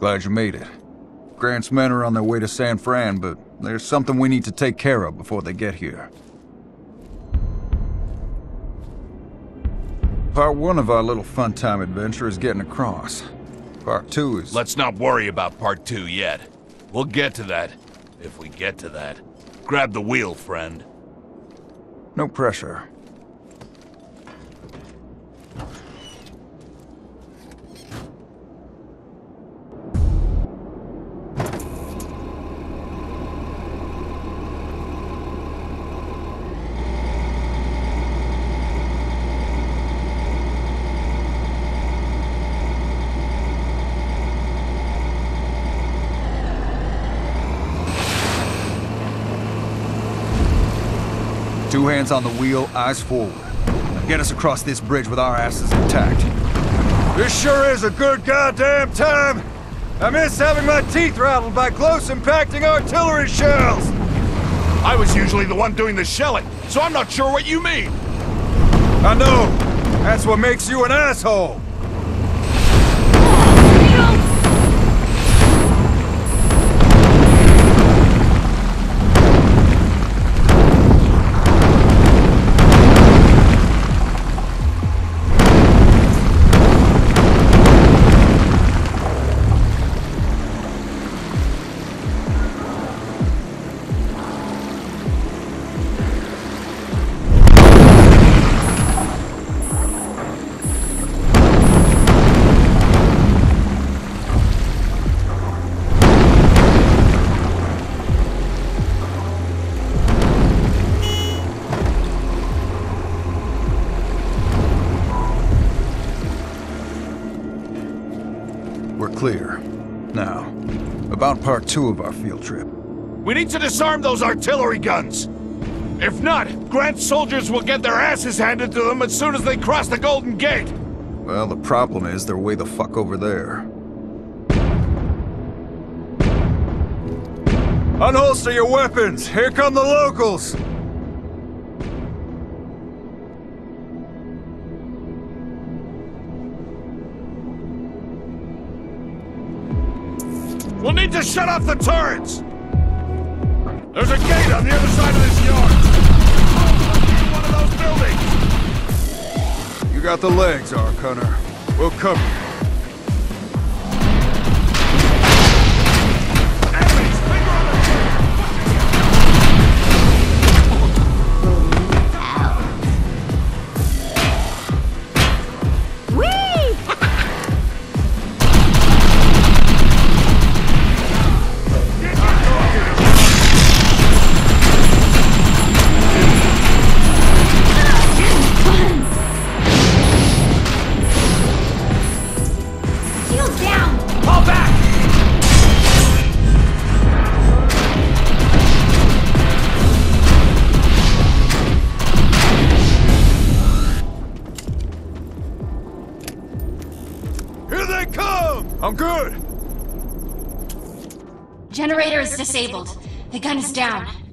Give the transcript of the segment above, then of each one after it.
Glad you made it. Grant's men are on their way to San Fran, but there's something we need to take care of before they get here. Part one of our little fun time adventure is getting across. Part two is... Let's not worry about part two yet. We'll get to that, if we get to that. Grab the wheel, friend. No pressure. Two hands on the wheel, eyes forward. Now get us across this bridge with our asses intact. This sure is a good goddamn time! I miss having my teeth rattled by close impacting artillery shells! I was usually the one doing the shelling, so I'm not sure what you mean. I know! That's what makes you an asshole! Now, about part two of our field trip. We need to disarm those artillery guns. If not, Grant's soldiers will get their asses handed to them as soon as they cross the Golden Gate. Well, the problem is they're way the fuck over there. Unholster your weapons! Here come the locals! We'll need to shut off the turrets! There's a gate on the other side of this yard! One of those buildings! You got the legs, Ark Hunter. We'll cover you. Disabled. The gun is down.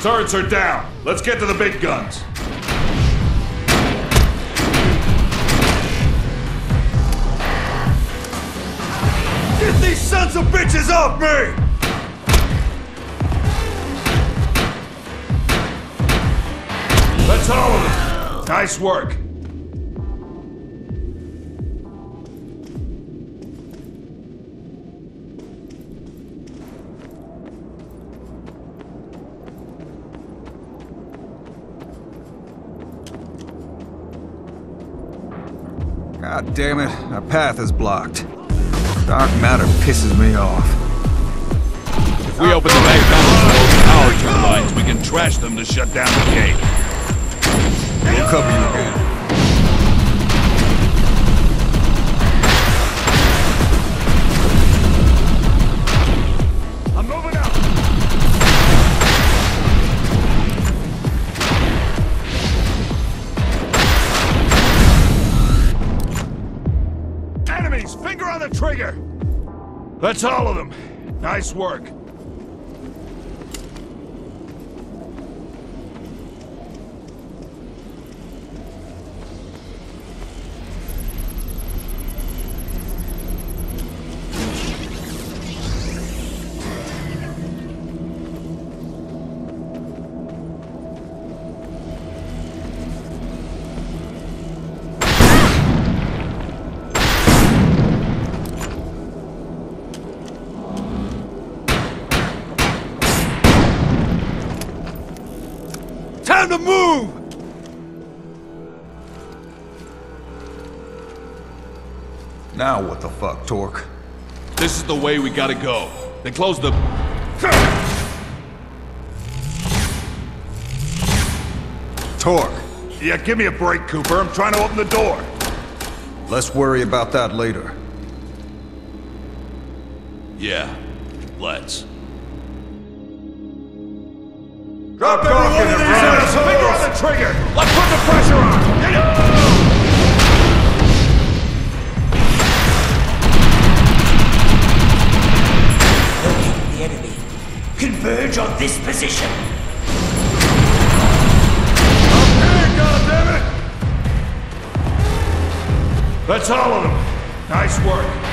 Turrets are down. Let's get to the big guns. Get these sons of bitches off me! All of them. Nice work. God damn it, our path is blocked. Dark matter pisses me off. If we open the back and those power turbines, we can trash them to shut down the gate. We'll cover you again. That's all of them. Nice work. Time to move! Now what the fuck, Torque? This is the way we gotta go. They closed the... Torque, Yeah, give me a break, Cooper. I'm trying to open the door. let's worry about that later. Yeah, let's. Drop everyone in these Trigger! Let's put the pressure on! Locate the enemy. Converge on this position. That's all of them. Nice work.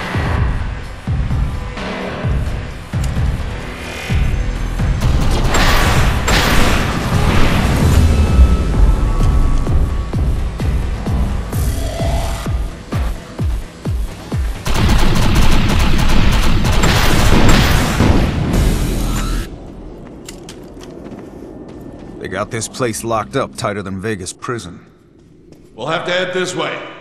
Got this place locked up tighter than Vegas prison. We'll have to head this way.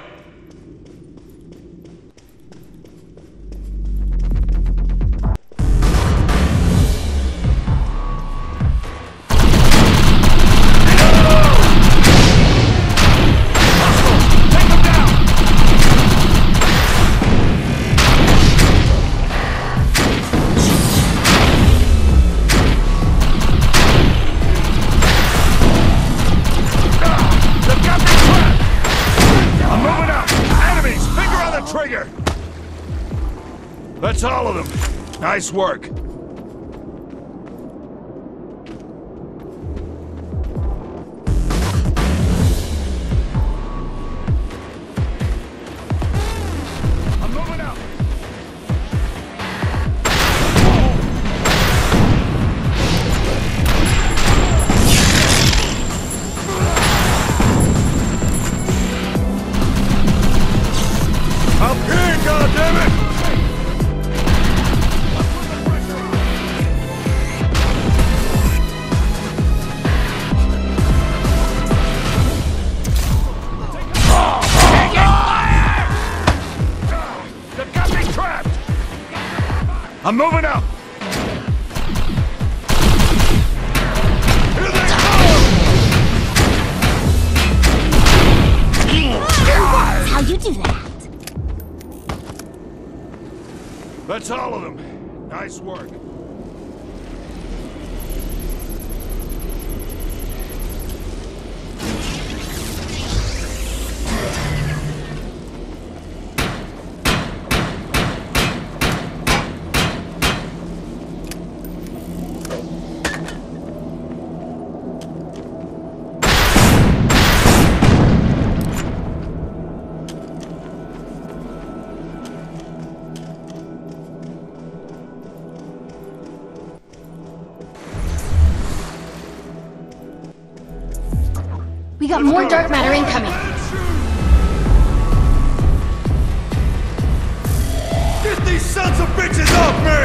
Nice work. I'm moving out! Here they come! How you do that? That's all of them. Nice work. got more go. dark matter incoming. Get these sons of bitches off me!